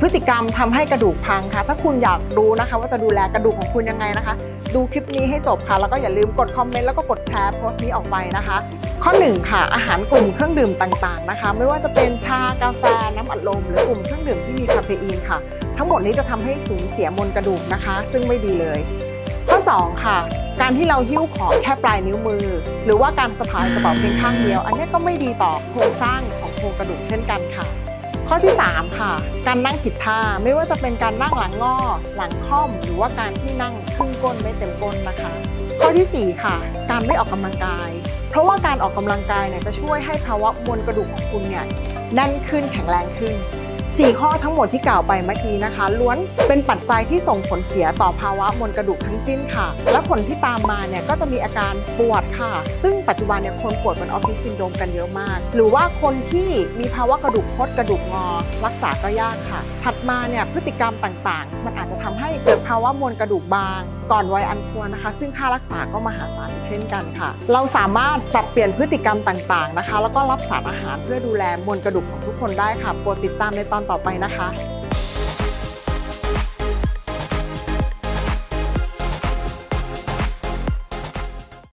พฤติกรรมทำให้กระดูกพังค่ะ ถ้าคุณอยากรู้นะคะ ว่าจะดูแลกระดูกของคุณยังไงนะคะ ดูคลิปนี้ให้จบค่ะ แล้วก็อย่าลืมกดคอมเมนต์แล้วก็กดแชร์โพสต์นี้ออกไปนะคะ ข้อ1ค่ะ อาหารกลุ่มเครื่องดื่มต่างๆนะคะ ไม่ว่าจะเป็นชากาแฟน้ำอัดลม หรือกลุ่มเครื่องดื่มที่มีคาเฟอีนค่ะ ทั้งหมดนี้จะทำให้สูญเสียมวลกระดูกนะคะ ซึ่งไม่ดีเลย ข้อ 2 ค่ะการที่เราหิ้วของแค่ปลายนิ้วมือ หรือว่าการสะพายกระเป๋าเพียงข้างเดียว อันนี้ก็ไม่ดีต่อโครงสร้างของโครงกระดูกเช่นกันค่ะ ข้อที่ 3 ค่ะ การนั่งผิดท่าไม่ว่าจะเป็นการนั่งหลังงอ หลังค่อม หรือว่าการที่นั่งครึ่งก้นไม่เต็มก้นนะคะ ข้อทีสี่4 ค่ะ การไม่ออกกำลังกาย เพราะว่าการออกกำลังกายเนี่ยจะช่วยให้ภาวะมวลกระดูกของคุณเนี่ยแน่นขึ้นแข็งแรงขึ้น 4 ข้อทั้งหมดที่กล่าวไปเมื่อกี้นะคะ ล้วนเป็นปัจจัยที่ส่งผลเสียต่อภาวะมวลกระดูกทั้งสิ้นค่ะ และผลที่ตามมาเนี่ยก็จะมีอาการปวดค่ะ ซึ่งปัจจุบันเนี่ยคนปวดเป็นออฟฟิศซินโดรมกันเยอะมาก หรือว่าคนที่มีภาวะกระดูกคดกระดูกงอ รักษาก็ยากค่ะ ถัดมาเนี่ยพฤติกรรมต่างๆ มันอาจจะทำให้เกิดภาวะมวลกระดูกบาง ก่อนวัยอันควรนะคะ ซึ่งค่ารักษาก็มหาศาลเช่นกันค่ะ เราสามารถปรับเปลี่ยนพฤติกรรมต่างๆนะคะ แล้วก็รับสารอาหารเพื่อดูแลมวลกระดูกของทุกคนได้ค่ะโปรดติดตามในตอนอนต่อไปนะคะ